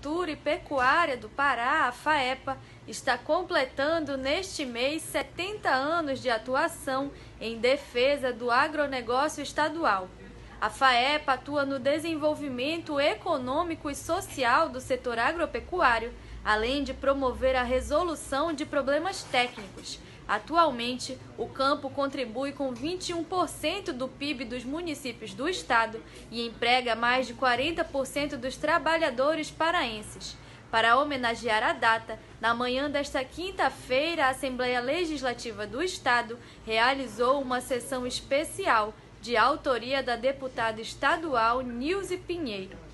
Agricultura e Pecuária do Pará, a FAEPA, está completando neste mês 70 anos de atuação em defesa do agronegócio estadual. A FAEPA atua no desenvolvimento econômico e social do setor agropecuário, além de promover a resolução de problemas técnicos Atualmente, o campo contribui com 21% do PIB dos municípios do estado e emprega mais de 40% dos trabalhadores paraenses. Para homenagear a data, na manhã desta quinta-feira, a Assembleia Legislativa do Estado realizou uma sessão especial de autoria da deputada estadual Nilce Pinheiro.